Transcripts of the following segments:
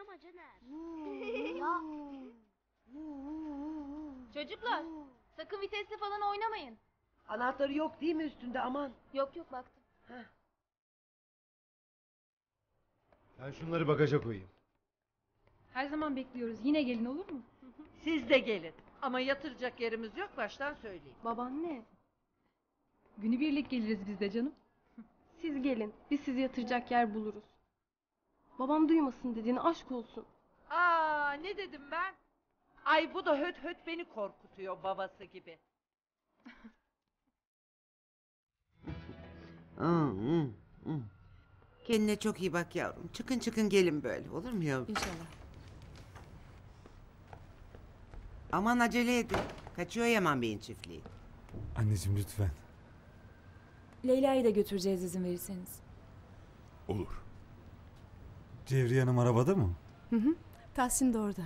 oynama Caner. ya. Çocuklar sakın vitesli falan oynamayın. Anahtarı yok değil mi üstünde aman? Yok yok baktım. Ben şunları bagaja koyayım. Her zaman bekliyoruz. Yine gelin olur mu? Siz de gelin. Ama yatıracak yerimiz yok baştan söyleyeyim. Babaanne. Günübirlik geliriz biz de canım. Siz gelin. Biz sizi yatıracak yer buluruz. Babam duymasın dediğini aşk olsun. Aa ne dedim ben? Ay bu da höt höt beni korkutuyor babası gibi. Kendine çok iyi bak yavrum. Çıkın çıkın gelin böyle olur mu yavrum? İnşallah. Aman acele edin. Kaçıyor Yaman Bey'in çiftliği. Anneciğim lütfen. Leyla'yı da götüreceğiz izin verirseniz. Olur. Cevriye Hanım arabada mı? Tahsin de orada.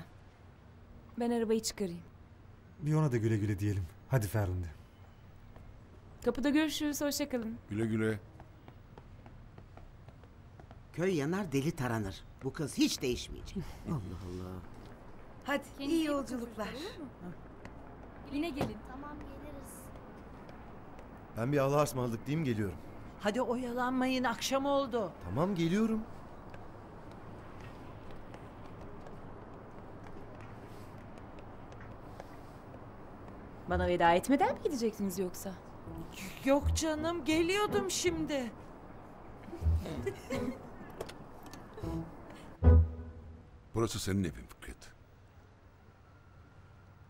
Ben arabayı çıkarayım. Bir ona da güle güle diyelim. Hadi Ferhunde. Kapıda görüşürüz. Hoşçakalın. Güle güle. Köy yanar deli taranır. Bu kız hiç değişmeyecek. Allah Allah. Hadi Kendinize iyi yolculuklar. Yine gelin. Tamam geliriz. Ben bir Allah'a ısmarladık diyeyim geliyorum. Hadi oyalanmayın akşam oldu. Tamam geliyorum. Bana veda etmeden mi gideceksiniz yoksa? Yok canım geliyordum şimdi. Burası senin evin Fikret.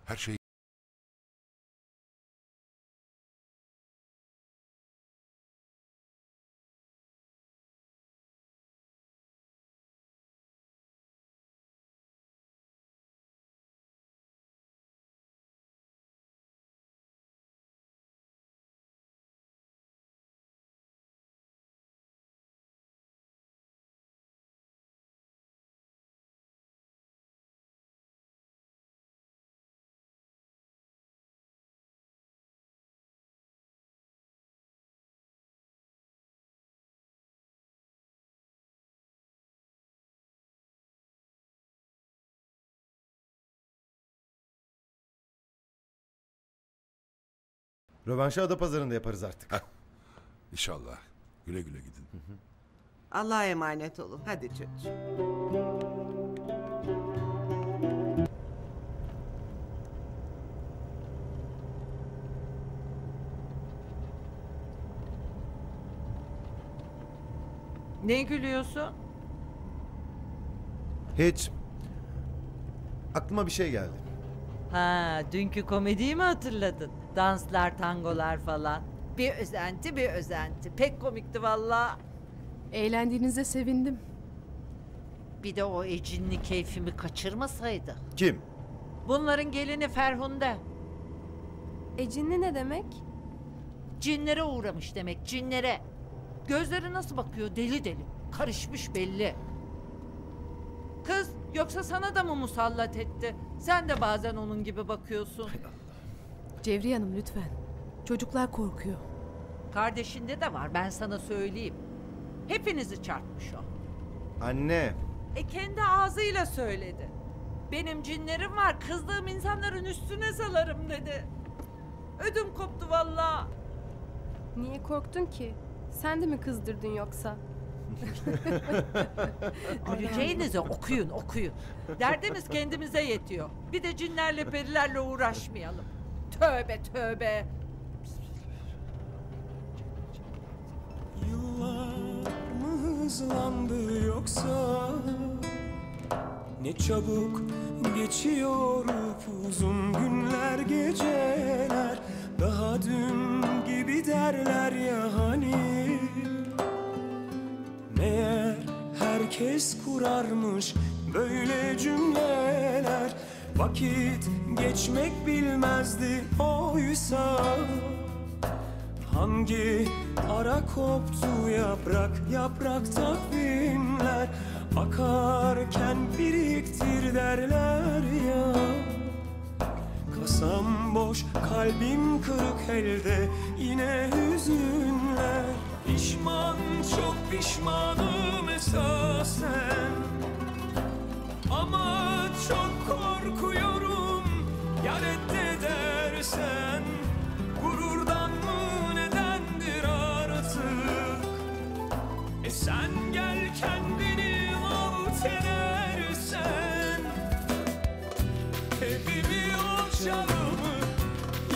Her şey Rövanşı Adapazarı'nda yaparız artık. inşallah. Güle güle gidin. Allah'a emanet olun. Hadi çocuğum. Ne gülüyorsun? Hiç. Aklıma bir şey geldi. Ha dünkü komediyi mi hatırladın? Danslar, tangolar falan. Bir özenti bir özenti. Pek komikti valla. Eğlendiğinize sevindim. Bir de o ecinli keyfimi kaçırmasaydı. Kim? Bunların gelini Ferhunde. Ecinli ne demek? Cinlere uğramış demek cinlere. Gözleri nasıl bakıyor deli deli. Karışmış belli. Kız yoksa sana da mı musallat etti? Sen de bazen onun gibi bakıyorsun. Cevriye Hanım lütfen. Çocuklar korkuyor. Kardeşinde de var ben sana söyleyeyim. Hepinizi çarpmış o. Anne. E kendi ağzıyla söyledi. Benim cinlerim var kızdığım insanların üstüne salarım dedi. Ödüm koptu valla. Niye korktun ki? Sen de mi kızdırdın yoksa? Güleceğinize okuyun okuyun. Derdimiz kendimize yetiyor. Bir de cinlerle perilerle uğraşmayalım. Tövbe tövbe. Yıllar mı hızlandı yoksa Ne çabuk geçiyor uzun günler geceler Daha dün gibi derler ya hani Meğer herkes kurarmış böyle cümleler Vakit geçmek bilmezdi oysa. Hangi ara koptu yaprak yaprak takvimler Akarken biriktir derler ya. Kasam boş kalbim kırık elde yine hüzünler pişman çok pişmanım esasen. Ama çok korkuyorum ya reddedersen Gururdan mı nedendir artık? E sen gel kendini alt edersen. Evimi ocağımı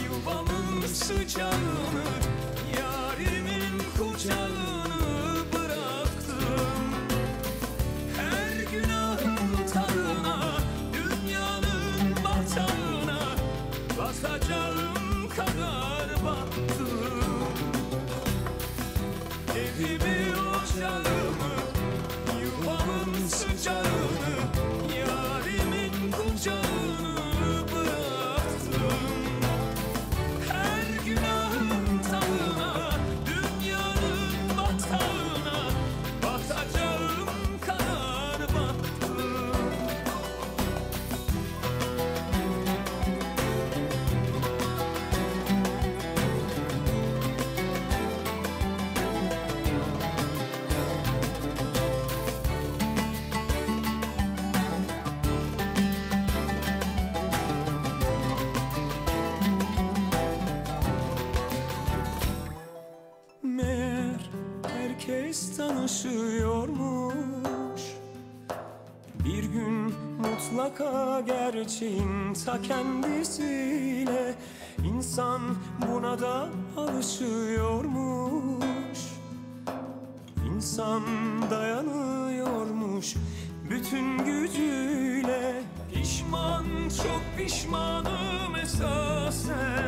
yuvamın sıcağını Joe. taşıyormuş. Bir gün mutlaka gerçeğin ta kendisiyle insan buna da alışıyormuş. İnsan dayanıyormuş bütün gücüyle. Pişman çok pişmanım esasen.